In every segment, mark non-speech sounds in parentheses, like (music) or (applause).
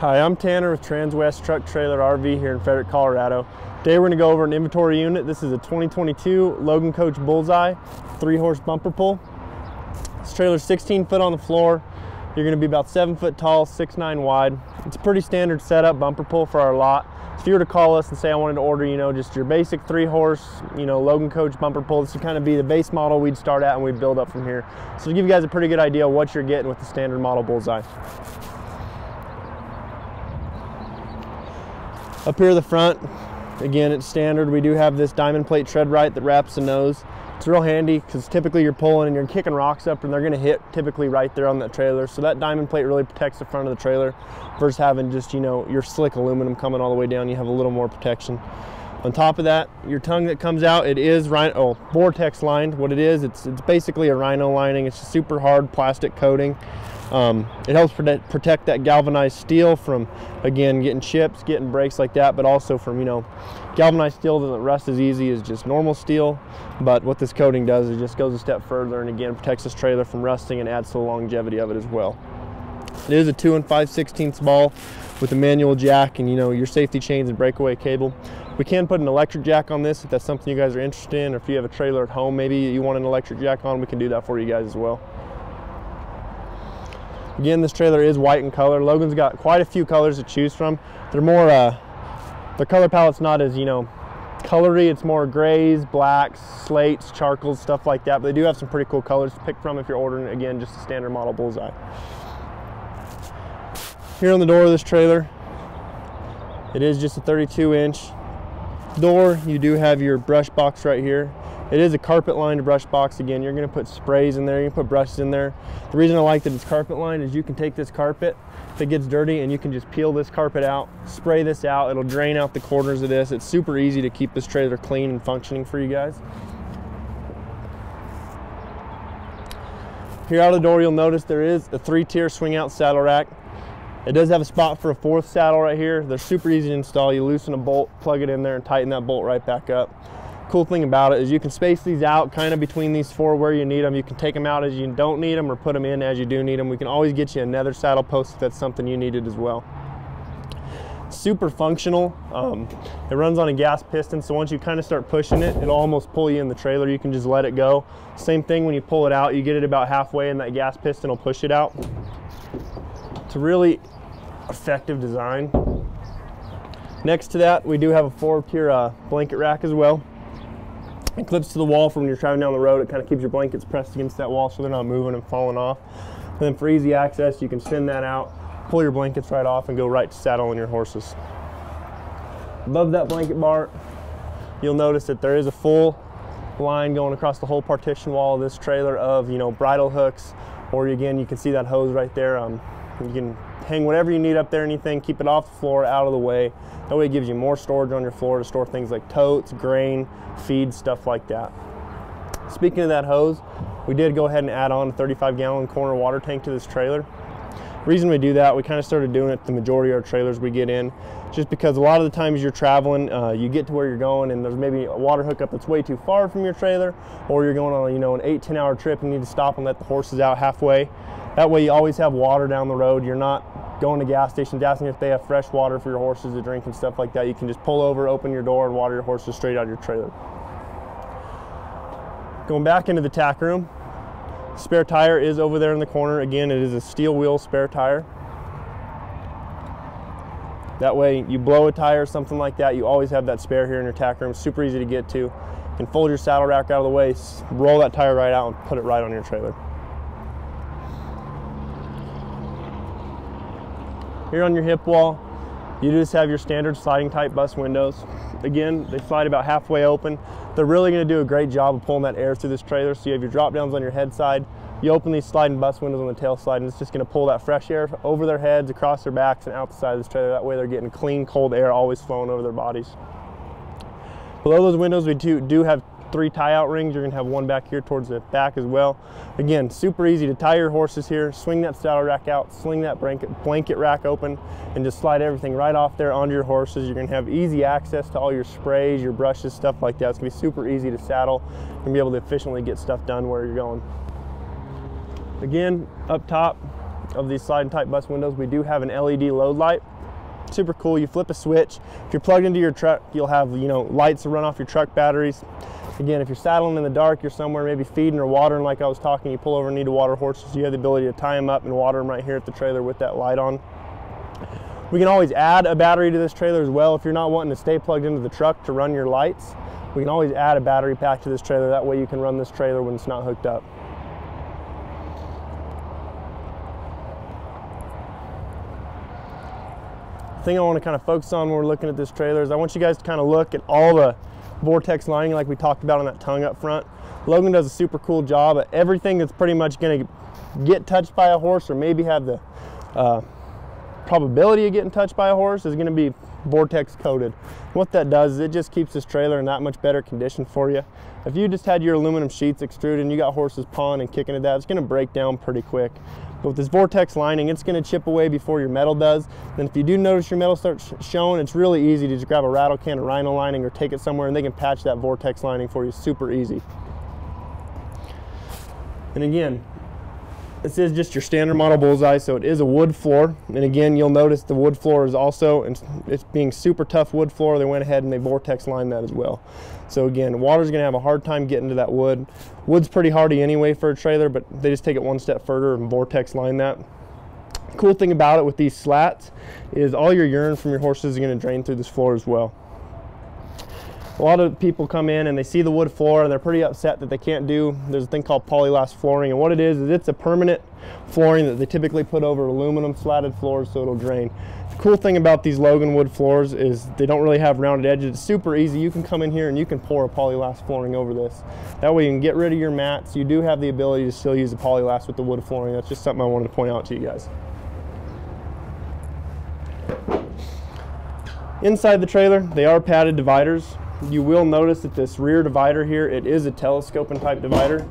Hi, I'm Tanner with Transwest Truck Trailer RV here in Frederick, Colorado. Today we're going to go over an inventory unit. This is a 2022 Logan Coach Bullseye, three horse bumper pull. This trailer's 16 foot on the floor. You're going to be about seven foot tall, six nine wide. It's a pretty standard setup bumper pull for our lot. If you were to call us and say I wanted to order, you know, just your basic three horse, you know, Logan Coach bumper pull, this would kind of be the base model we'd start at and we'd build up from here. So to give you guys a pretty good idea what you're getting with the standard model Bullseye. Up here at the front, again, it's standard. We do have this diamond plate tread right that wraps the nose. It's real handy because typically you're pulling and you're kicking rocks up and they're gonna hit typically right there on that trailer. So that diamond plate really protects the front of the trailer versus having just, you know, your slick aluminum coming all the way down. You have a little more protection. On top of that, your tongue that comes out, it is rhino, oh, vortex lined. What it is, it's, it's basically a rhino lining. It's a super hard plastic coating. Um, it helps protect, protect that galvanized steel from, again, getting chips, getting breaks like that, but also from, you know, galvanized steel doesn't rust as easy as just normal steel. But what this coating does is just goes a step further and again protects this trailer from rusting and adds to the longevity of it as well. It is a 2 and 5 16 ball with a manual jack and you know your safety chains and breakaway cable. We can put an electric jack on this if that's something you guys are interested in or if you have a trailer at home maybe you want an electric jack on we can do that for you guys as well. Again, this trailer is white in color. Logan's got quite a few colors to choose from. They're more, uh, color palette's not as, you know, colory. It's more grays, blacks, slates, charcoals, stuff like that. But they do have some pretty cool colors to pick from if you're ordering, again, just a standard model Bullseye. Here on the door of this trailer, it is just a 32 inch door. You do have your brush box right here. It is a carpet lined brush box. Again, you're gonna put sprays in there, you can put brushes in there. The reason I like that it's carpet lined is you can take this carpet, if it gets dirty, and you can just peel this carpet out, spray this out. It'll drain out the corners of this. It's super easy to keep this trailer clean and functioning for you guys. Here out of the door, you'll notice there is a three tier swing out saddle rack. It does have a spot for a fourth saddle right here. They're super easy to install. You loosen a bolt, plug it in there and tighten that bolt right back up cool thing about it is you can space these out kind of between these four where you need them. You can take them out as you don't need them or put them in as you do need them. We can always get you another saddle post if that's something you needed as well. Super functional. Um, it runs on a gas piston, so once you kind of start pushing it, it'll almost pull you in the trailer. You can just let it go. Same thing when you pull it out, you get it about halfway and that gas piston will push it out. To really effective design. Next to that, we do have a four-tier uh, blanket rack as well. It clips to the wall from when you're driving down the road. It kind of keeps your blankets pressed against that wall so they're not moving and falling off. And then for easy access, you can spin that out, pull your blankets right off and go right to saddle on your horses. Above that blanket bar, you'll notice that there is a full line going across the whole partition wall of this trailer of, you know, bridle hooks, or again, you can see that hose right there. Um, you can hang whatever you need up there, anything, keep it off the floor, out of the way. That way it gives you more storage on your floor to store things like totes, grain, feed, stuff like that. Speaking of that hose, we did go ahead and add on a 35 gallon corner water tank to this trailer. reason we do that, we kind of started doing it the majority of our trailers we get in, just because a lot of the times you're traveling, uh, you get to where you're going and there's maybe a water hookup that's way too far from your trailer, or you're going on you know an eight, 10 hour trip and you need to stop and let the horses out halfway. That way you always have water down the road. You're not going to gas stations asking if they have fresh water for your horses to drink and stuff like that. You can just pull over, open your door, and water your horses straight out of your trailer. Going back into the tack room, spare tire is over there in the corner. Again, it is a steel wheel spare tire. That way you blow a tire or something like that, you always have that spare here in your tack room. Super easy to get to. You can fold your saddle rack out of the way, roll that tire right out and put it right on your trailer. Here on your hip wall, you just have your standard sliding type bus windows. Again, they slide about halfway open. They're really gonna do a great job of pulling that air through this trailer. So you have your drop downs on your head side. You open these sliding bus windows on the tail side and it's just gonna pull that fresh air over their heads, across their backs and out the side of this trailer. That way they're getting clean, cold air always flowing over their bodies. Below those windows, we do, do have three tie out rings. You're gonna have one back here towards the back as well. Again, super easy to tie your horses here, swing that saddle rack out, sling that blanket, blanket rack open, and just slide everything right off there onto your horses. You're gonna have easy access to all your sprays, your brushes, stuff like that. It's gonna be super easy to saddle and be able to efficiently get stuff done where you're going. Again, up top, of these sliding type bus windows, we do have an LED load light. Super cool. You flip a switch. If you're plugged into your truck, you'll have you know lights to run off your truck batteries. Again, if you're saddling in the dark, you're somewhere maybe feeding or watering like I was talking, you pull over and need to water horses, you have the ability to tie them up and water them right here at the trailer with that light on. We can always add a battery to this trailer as well if you're not wanting to stay plugged into the truck to run your lights. We can always add a battery pack to this trailer. That way you can run this trailer when it's not hooked up. Thing I want to kind of focus on when we're looking at this trailer is I want you guys to kind of look at all the vortex lining like we talked about on that tongue up front. Logan does a super cool job at everything that's pretty much going to get touched by a horse or maybe have the uh, probability of getting touched by a horse is going to be vortex coated. What that does is it just keeps this trailer in that much better condition for you. If you just had your aluminum sheets extruded and you got horses pawing and kicking at that, it's gonna break down pretty quick. But with this vortex lining, it's gonna chip away before your metal does. Then if you do notice your metal starts showing, it's really easy to just grab a rattle can of rhino lining or take it somewhere and they can patch that vortex lining for you super easy. And again, this is just your standard model bullseye, so it is a wood floor. And again, you'll notice the wood floor is also, and it's being super tough wood floor, they went ahead and they vortex lined that as well. So again, water's gonna have a hard time getting to that wood. Wood's pretty hardy anyway for a trailer, but they just take it one step further and vortex line that. Cool thing about it with these slats is all your urine from your horses is gonna drain through this floor as well a lot of people come in and they see the wood floor and they're pretty upset that they can't do there's a thing called polylast flooring. And what it is is it's a permanent flooring that they typically put over aluminum slatted floors so it'll drain. The cool thing about these Logan wood floors is they don't really have rounded edges. It's super easy. You can come in here and you can pour a polylast flooring over this. That way you can get rid of your mats. You do have the ability to still use the polylast with the wood flooring. That's just something I wanted to point out to you guys. Inside the trailer, they are padded dividers you will notice that this rear divider here, it is a telescoping type divider.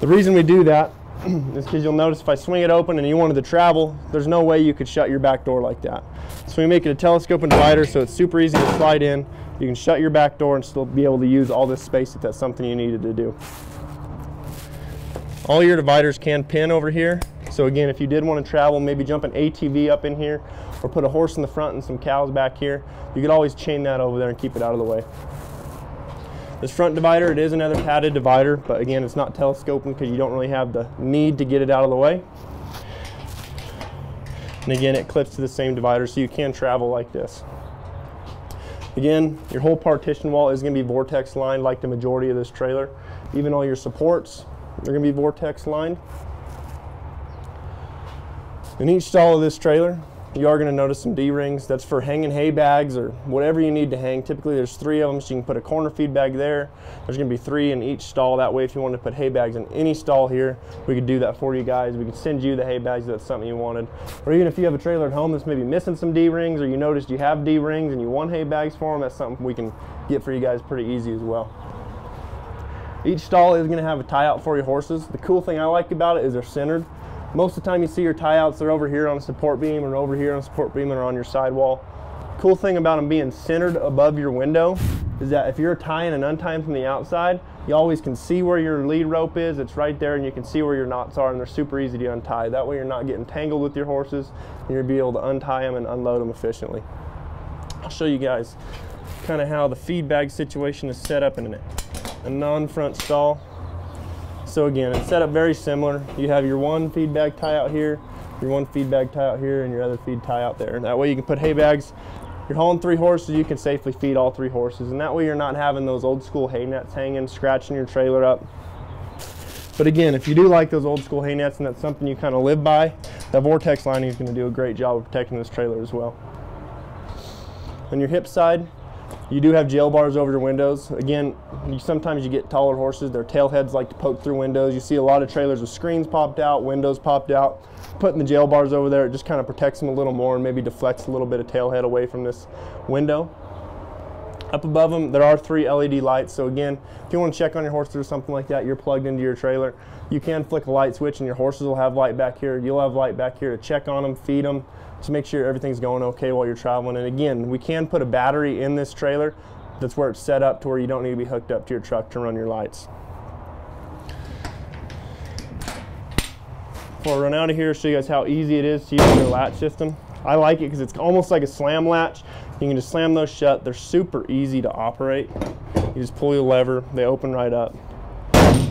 The reason we do that (clears throat) is because you'll notice if I swing it open and you wanted to travel, there's no way you could shut your back door like that. So we make it a telescoping divider so it's super easy to slide in. You can shut your back door and still be able to use all this space if that's something you needed to do. All your dividers can pin over here. So again, if you did want to travel, maybe jump an ATV up in here or put a horse in the front and some cows back here. You could always chain that over there and keep it out of the way. This front divider, it is another padded divider, but again, it's not telescoping because you don't really have the need to get it out of the way. And again, it clips to the same divider so you can travel like this. Again, your whole partition wall is going to be vortex lined like the majority of this trailer. Even all your supports, they're going to be vortex lined. In each stall of this trailer, you are going to notice some D-rings. That's for hanging hay bags or whatever you need to hang. Typically there's three of them, so you can put a corner feed bag there. There's going to be three in each stall. That way if you want to put hay bags in any stall here, we could do that for you guys. We could send you the hay bags if that's something you wanted. Or even if you have a trailer at home that's maybe missing some D-rings or you noticed you have D-rings and you want hay bags for them, that's something we can get for you guys pretty easy as well. Each stall is going to have a tie out for your horses. The cool thing I like about it is they're centered. Most of the time you see your tie outs, they're over here on a support beam or over here on a support beam or on your sidewall. Cool thing about them being centered above your window is that if you're tying and untying from the outside, you always can see where your lead rope is. It's right there and you can see where your knots are and they're super easy to untie. That way you're not getting tangled with your horses and you'll be able to untie them and unload them efficiently. I'll show you guys kind of how the feed bag situation is set up in a non-front stall. So again, it's set up very similar. You have your one feed bag tie out here, your one feed bag tie out here, and your other feed tie out there. That way you can put hay bags. You're hauling three horses, you can safely feed all three horses. And that way you're not having those old school hay nets hanging, scratching your trailer up. But again, if you do like those old school hay nets and that's something you kind of live by, that vortex lining is going to do a great job of protecting this trailer as well. On your hip side, you do have jail bars over your windows. Again, you, sometimes you get taller horses, their tail heads like to poke through windows. You see a lot of trailers with screens popped out, windows popped out. Putting the jail bars over there, it just kind of protects them a little more and maybe deflects a little bit of tail head away from this window. Up above them, there are three LED lights. So again, if you want to check on your horses or something like that, you're plugged into your trailer. You can flick a light switch and your horses will have light back here. You'll have light back here to check on them, feed them, to make sure everything's going okay while you're traveling. And again, we can put a battery in this trailer. That's where it's set up to where you don't need to be hooked up to your truck to run your lights. Before I run out of here, show you guys how easy it is to use your latch system. I like it because it's almost like a slam latch. You can just slam those shut. They're super easy to operate. You just pull your lever, they open right up.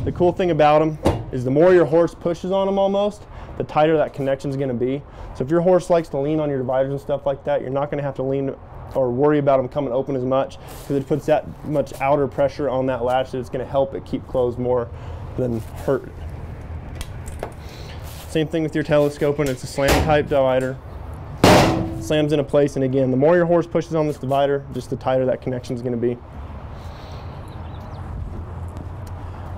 The cool thing about them is the more your horse pushes on them almost, the tighter that connection is going to be. So if your horse likes to lean on your dividers and stuff like that, you're not going to have to lean or worry about them coming open as much because it puts that much outer pressure on that latch that it's going to help it keep closed more than hurt. Same thing with your telescope telescoping. It's a slam type divider. Slams into place and again, the more your horse pushes on this divider, just the tighter that connection is going to be.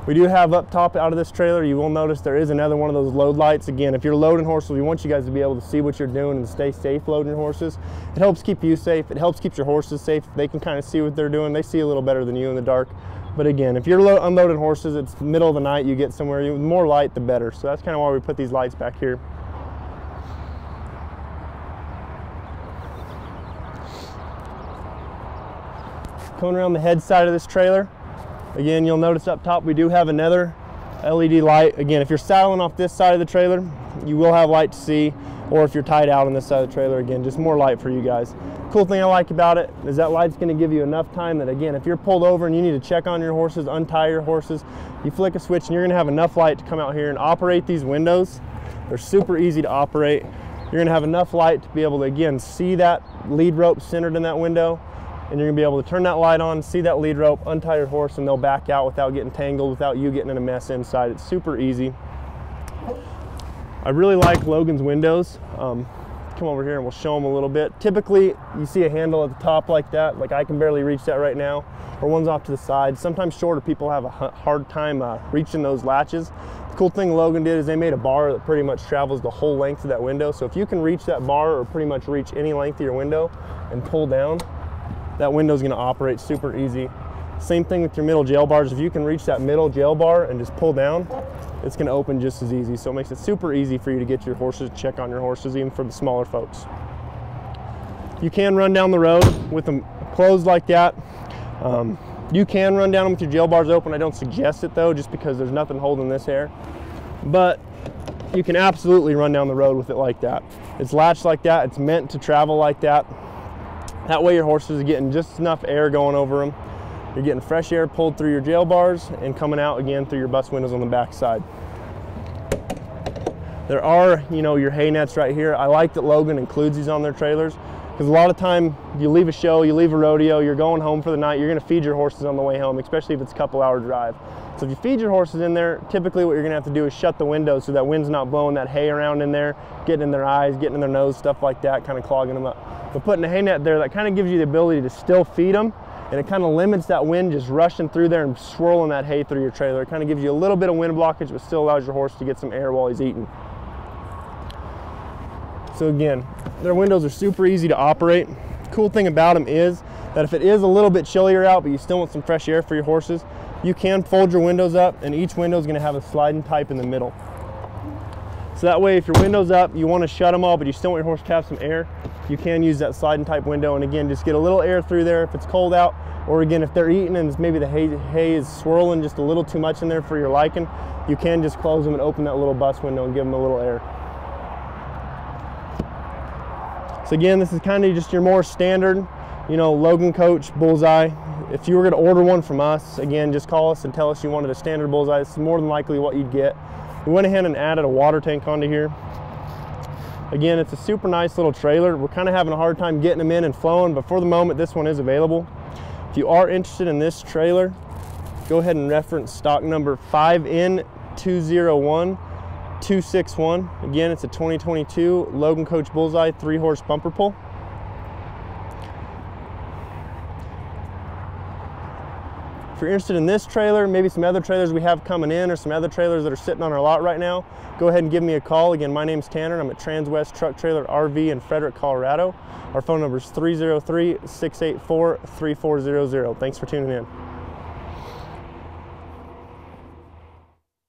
We do have up top out of this trailer, you will notice there is another one of those load lights. Again, if you're loading horses, we want you guys to be able to see what you're doing and stay safe loading horses. It helps keep you safe. It helps keep your horses safe. They can kind of see what they're doing. They see a little better than you in the dark. But again, if you're unloading horses, it's middle of the night, you get somewhere, the more light, the better. So that's kind of why we put these lights back here. Coming around the head side of this trailer, Again, you'll notice up top we do have another LED light. Again, if you're saddling off this side of the trailer, you will have light to see, or if you're tied out on this side of the trailer, again, just more light for you guys. Cool thing I like about it is that light's gonna give you enough time that again, if you're pulled over and you need to check on your horses, untie your horses, you flick a switch and you're gonna have enough light to come out here and operate these windows. They're super easy to operate. You're gonna have enough light to be able to, again, see that lead rope centered in that window and you're gonna be able to turn that light on, see that lead rope, untie your horse, and they'll back out without getting tangled, without you getting in a mess inside. It's super easy. I really like Logan's windows. Um, come over here and we'll show them a little bit. Typically, you see a handle at the top like that, like I can barely reach that right now, or one's off to the side. Sometimes shorter people have a hard time uh, reaching those latches. The cool thing Logan did is they made a bar that pretty much travels the whole length of that window. So if you can reach that bar or pretty much reach any length of your window and pull down, that window is going to operate super easy. Same thing with your middle jail bars. If you can reach that middle jail bar and just pull down, it's going to open just as easy. So it makes it super easy for you to get your horses, check on your horses, even for the smaller folks. You can run down the road with them closed like that. Um, you can run down them with your jail bars open. I don't suggest it though, just because there's nothing holding this air. But you can absolutely run down the road with it like that. It's latched like that. It's meant to travel like that. That way your horses are getting just enough air going over them. You're getting fresh air pulled through your jail bars and coming out again through your bus windows on the back side. There are, you know, your hay nets right here. I like that Logan includes these on their trailers because a lot of time you leave a show, you leave a rodeo, you're going home for the night, you're gonna feed your horses on the way home, especially if it's a couple hour drive. So if you feed your horses in there, typically what you're gonna have to do is shut the windows so that wind's not blowing that hay around in there, getting in their eyes, getting in their nose, stuff like that, kind of clogging them up. But putting a hay net there, that kind of gives you the ability to still feed them and it kind of limits that wind just rushing through there and swirling that hay through your trailer. It kind of gives you a little bit of wind blockage, but still allows your horse to get some air while he's eating. So again, their windows are super easy to operate. Cool thing about them is that if it is a little bit chillier out, but you still want some fresh air for your horses, you can fold your windows up and each window is gonna have a sliding type in the middle. So that way, if your window's up, you wanna shut them all, but you still want your horse to have some air, you can use that sliding type window. And again, just get a little air through there if it's cold out, or again, if they're eating and maybe the hay, hay is swirling just a little too much in there for your liking, you can just close them and open that little bus window and give them a little air. So again, this is kind of just your more standard, you know, Logan Coach Bullseye. If you were gonna order one from us, again, just call us and tell us you wanted a standard Bullseye. It's more than likely what you'd get. We went ahead and added a water tank onto here. Again, it's a super nice little trailer. We're kind of having a hard time getting them in and flowing, but for the moment, this one is available. If you are interested in this trailer, go ahead and reference stock number 5N201261. Again, it's a 2022 Logan Coach Bullseye three horse bumper pull. If you're interested in this trailer, maybe some other trailers we have coming in or some other trailers that are sitting on our lot right now, go ahead and give me a call. Again, my name's Tanner. I'm at Transwest Truck Trailer RV in Frederick, Colorado. Our phone number is 303-684-3400. Thanks for tuning in.